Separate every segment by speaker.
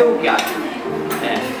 Speaker 1: 태우게 아주. 네.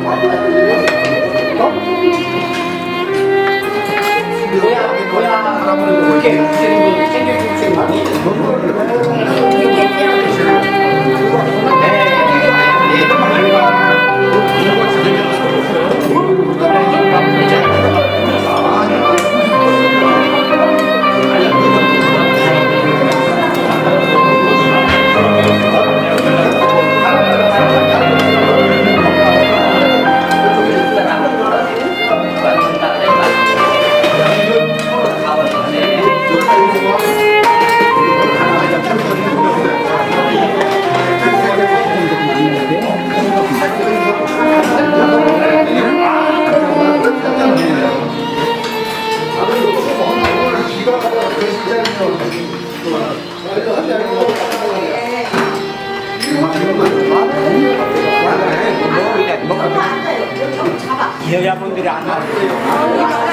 Speaker 1: 예. 뭐야, 뭐야. 이렇게 챙겨주시는 분이 여자분들이 안 와.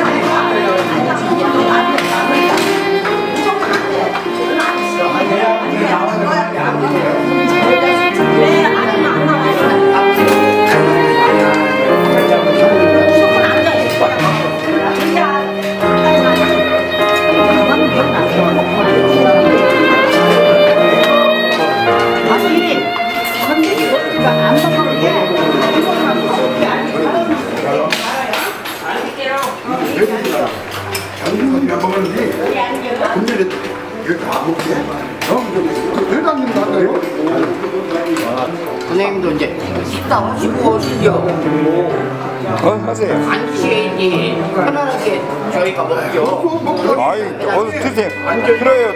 Speaker 2: 장군이 안 먹었는지 금년에 이렇게 안 먹게 어? 회장님도 한다요?
Speaker 1: 선생님도 이제 식사 하시고 드려.
Speaker 3: 어, 하세요.
Speaker 1: 앉으시겠니? 편안하게 저희가 먹죠.
Speaker 3: 아이, 어서 드세요.
Speaker 2: 그래요.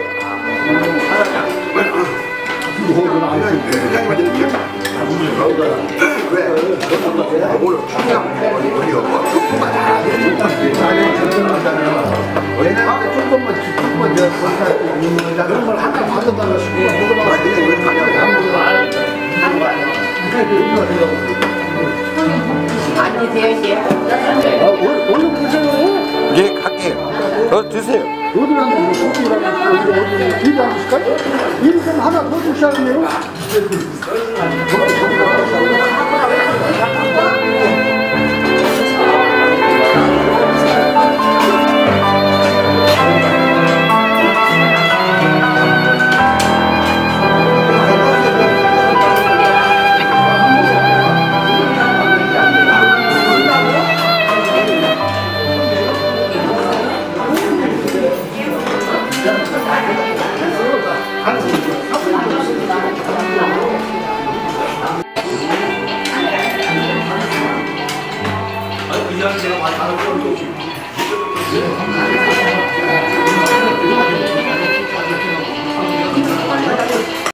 Speaker 3: 예, 갈게요. 어, 드세요.
Speaker 2: 어디라는 소비라는 어디 어디 길이 않으실까요? 일좀 하나 더 주셔야겠 네요.
Speaker 4: 그냥 제가 많이 하는 건 없이.